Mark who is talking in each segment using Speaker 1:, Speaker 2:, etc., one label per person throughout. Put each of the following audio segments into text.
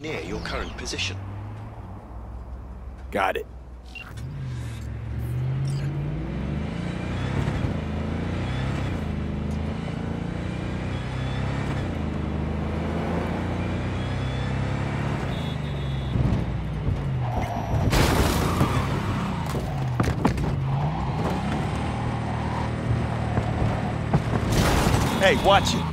Speaker 1: near your current position.
Speaker 2: Got it. Hey, watch it.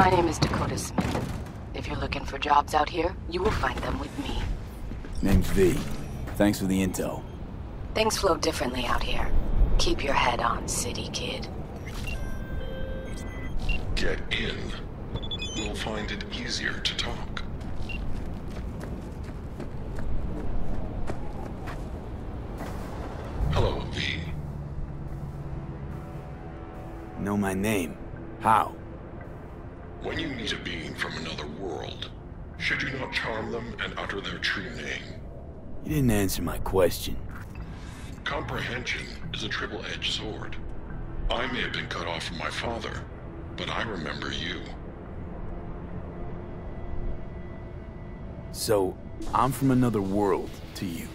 Speaker 3: My name is Dakota Smith. If you're looking for jobs out here, you will find them with me.
Speaker 2: Name's V. Thanks for the intel.
Speaker 3: Things flow differently out here. Keep your head on, city kid.
Speaker 4: Get in. You'll find it easier to talk. Hello, V.
Speaker 2: Know my name. How?
Speaker 4: When you meet a being from another world, should you not charm them and utter their true name?
Speaker 2: You didn't answer my question.
Speaker 4: Comprehension is a triple-edged sword. I may have been cut off from my father, but I remember you.
Speaker 2: So, I'm from another world to you.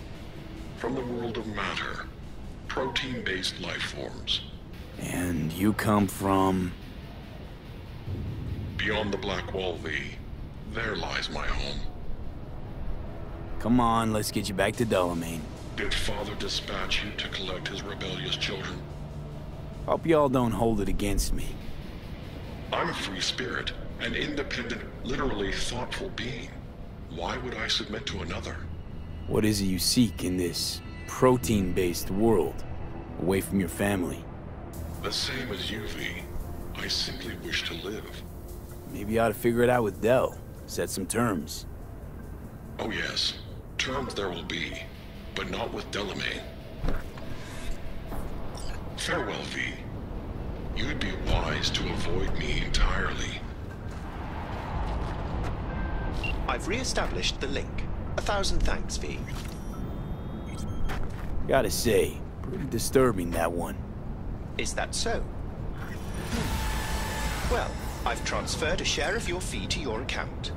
Speaker 4: From the world of matter, protein-based life forms.
Speaker 2: And you come from...
Speaker 4: Beyond the Black Wall V, there lies my home.
Speaker 2: Come on, let's get you back to Delamain.
Speaker 4: Did Father dispatch you to collect his rebellious children?
Speaker 2: Hope y'all don't hold it against me.
Speaker 4: I'm a free spirit, an independent, literally thoughtful being. Why would I submit to another?
Speaker 2: What is it you seek in this protein-based world, away from your family?
Speaker 4: The same as you, V. I simply wish to live.
Speaker 2: Maybe you ought to figure it out with Dell. Set some terms.
Speaker 4: Oh yes, terms there will be, but not with Delamain. Farewell, V. You'd be wise to avoid me entirely.
Speaker 1: I've re-established the link. A thousand thanks, V.
Speaker 2: Gotta say, pretty disturbing, that one.
Speaker 1: Is that so? Hmm. Well, I've transferred a share of your fee to your account.